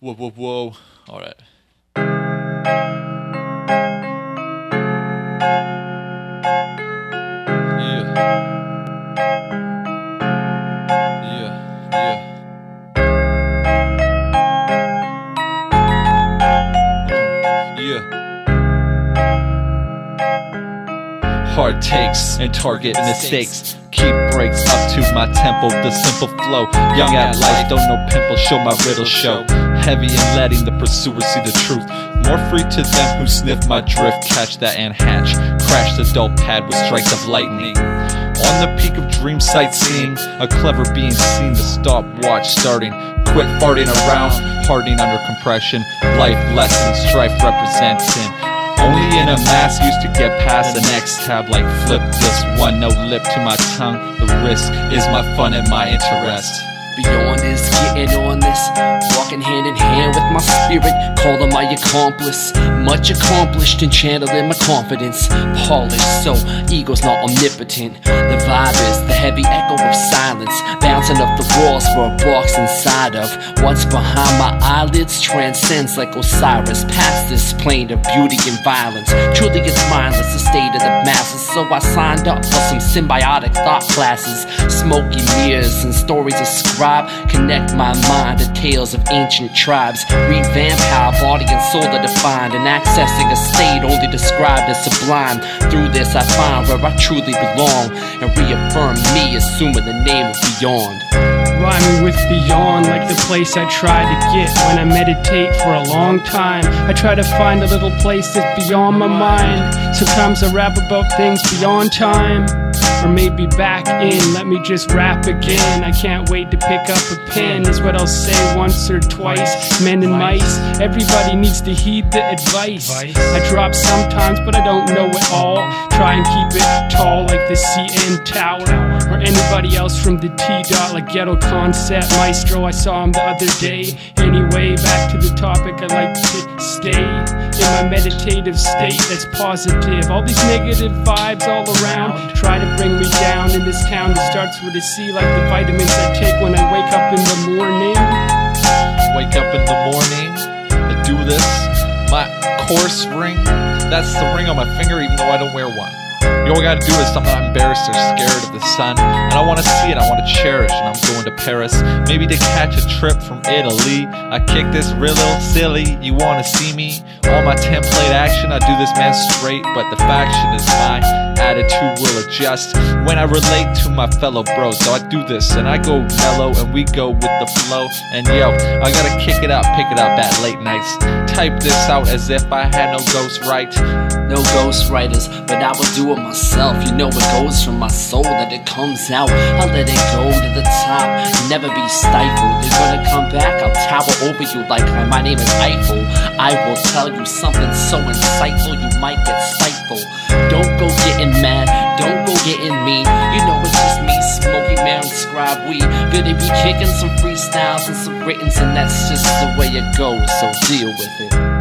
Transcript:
Whoa, whoa, whoa. All right. Yeah. Yeah, yeah. Yeah. Hard takes and target mistakes. Keep breaks up to my temple, the simple flow. Young at life, don't know pimple, show my riddle show. Heavy in letting the pursuer see the truth. More free to them who sniff my drift, catch that and hatch. Crash the dull pad with strikes of lightning. On the peak of dream sightseeing, a clever being seen the stopwatch starting. Quit farting around, hardening under compression. Life lessons, strife representing. Only in a mask used to get past the next tab like flip this one, no lip to my tongue. The risk is my fun and my interest. Beyond this, getting on this, walking hand in hand with my spirit, calling my accomplice. Much accomplished and channeling my confidence. Polished, so ego's not omnipotent. The vibe is the heavy echo of silence, bouncing off the walls for a box inside of. What's behind my eyelids transcends like Osiris, past this plane of beauty and violence. Truly, it's So I signed up for some symbiotic thought classes, smoky mirrors and stories of scribes connect my mind to tales of ancient tribes. Revamp how body and soul are defined, and accessing a state only described as sublime. Through this, I find where I truly belong, and reaffirm me, assuming the name of beyond. Rhyming with beyond, like the place I try to get when I meditate for a long time. I try to find a little place that's beyond my mind. Sometimes I rap about things beyond time. Or maybe back in, let me just rap again. I can't wait to pick up a pen, is what I'll say once or twice. Men and mice, everybody needs to heed the advice. I drop sometimes, but I don't know it all. Try and keep it tall like the CN Tower. Or anybody else from the T dot, like Ghetto Concept Maestro. I saw him the other day. Anyway, back to the topic, I like to stay in my meditative state that's positive. All these negative vibes all around try to bring me down in this town. that starts with a C, like the vitamins I take when I wake up in the morning. Wake up in the morning, I do this. My course ring, that's the ring on my finger, even though I don't wear one. You all I gotta do is something I'm embarrassed or scared of the sun. And I wanna see it, I wanna cherish. And I'm going to Paris, maybe to catch a trip from Italy. I kick this real silly, you wanna see me? All my template action, I do this man straight, but the faction is my attitude will adjust when I relate to my fellow bros. So I do this and I go mellow and we go with the flow. And yo, I gotta kick it up, pick it up at late nights. Type this out as if I had no ghost right. No ghostwriters, but I will do it myself. You know it goes from my soul that it comes out. I'll let it go the top, never be stifled. You're gonna come back, I'll tower over you like I, my name is Eiffel. I will tell you something so insightful you might get stifled. Don't go getting mad, don't go getting mean. You know it's just me, Smoky Man, Scribe We. Gonna be kicking some freestyles and some writtens, and that's just the way it goes, so deal with it.